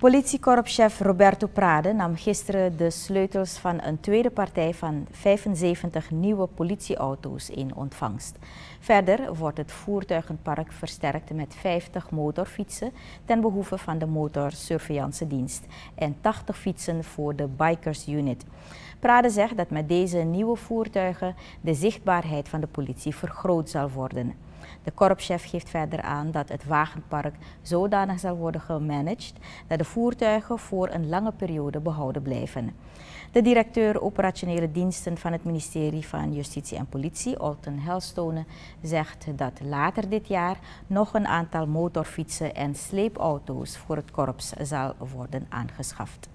Politiekorpschef Roberto Prade nam gisteren de sleutels van een tweede partij van 75 nieuwe politieauto's in ontvangst. Verder wordt het voertuigenpark versterkt met 50 motorfietsen ten behoeve van de motorsurveillance dienst en 80 fietsen voor de Bikers Unit. Prade zegt dat met deze nieuwe voertuigen de zichtbaarheid van de politie vergroot zal worden. De korpschef geeft verder aan dat het wagenpark zodanig zal worden gemanaged dat de voertuigen voor een lange periode behouden blijven. De directeur operationele diensten van het ministerie van Justitie en Politie, Alton Helstone, zegt dat later dit jaar nog een aantal motorfietsen en sleepauto's voor het korps zal worden aangeschaft.